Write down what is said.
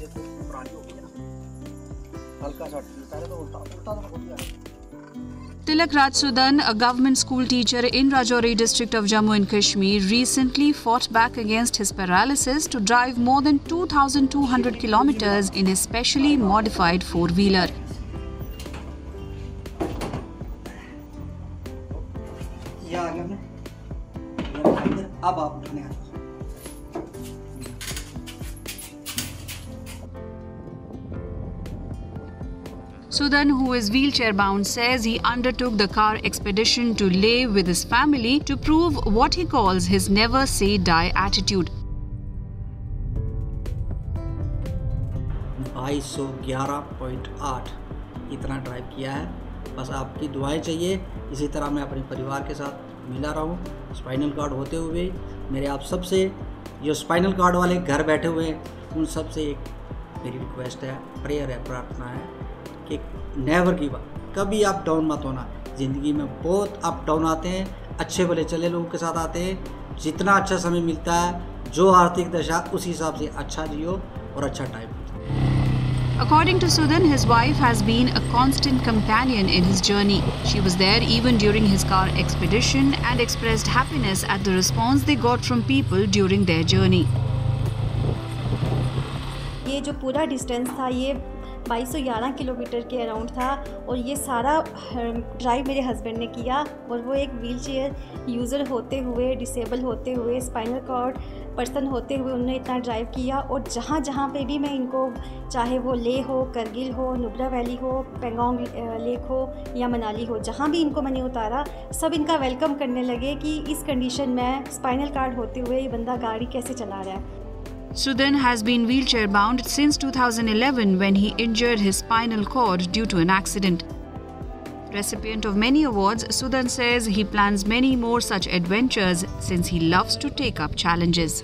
चीजें तो पुरानी हो गई है ना हल्का सा पहले तो उल्टा उल्टा तो हो गया Tilak Raj Sudan, a government school teacher in Rajouri district of Jammu and Kashmir, recently fought back against his paralysis to drive more than 2,200 kilometers in a specially modified four-wheeler. ये आ गया हमने ये रखा इधर, अब आप Sudan, who is wheelchair bound, says he undertook the car expedition to Leh with his family to prove what he calls his never say die attitude. सौ ग्यारह पॉइंट आठ। इतना ड्राइव किया है। बस आपकी दुआएँ चाहिए। इसी तरह मैं अपने परिवार के साथ मिला रहा हूँ। स्पाइनल कार्ड होते हुए मेरे आप सबसे जो स्पाइनल कार्ड वाले घर बैठे हुए हैं उन सबसे एक मेरी रिक्वेस्ट है प्रेयर है प्रार्थना है। कि नेवर गिव अप कभी आप डाउन मत होना ज़िंदगी में बहुत अप डाउन आते हैं अच्छे भले चले लोगों के साथ आते हैं जितना अच्छा समय मिलता है जो आर्थिक दशा उस हिसाब से अच्छा जियो और अच्छा time According to Sudan, his wife has been a constant companion in his journey. She was there even during his car expedition and expressed happiness at the response they got from people during their journey. ये जो पूरा distance था ये 2211 kilometre के around था और ये सारा ड्राइव मेरे हस्बैंड ने किया और वो एक व्हील चेयर यूज़र होते हुए डिसेबल होते हुए स्पाइनल कॉर्ड पर्सन होते हुए उन्होंने इतना ड्राइव किया और जहाँ जहाँ पे भी मैं इनको, चाहे वो ले हो, करगिल हो, नुब्रा वैली हो, पेंगोंग लेक हो या मनाली हो, जहाँ भी इनको मैंने उतारा, सब इनका वेलकम करने लगे कि इस कंडीशन में स्पाइनल कार्ड होते हुए ये बंदा गाड़ी कैसे चला रहा है। Sudan has been wheelchair bound since 2011 when he injured his spinal cord due to an accident. Recipient of many awards, Sudan says he plans many more such adventures since he loves to take up challenges.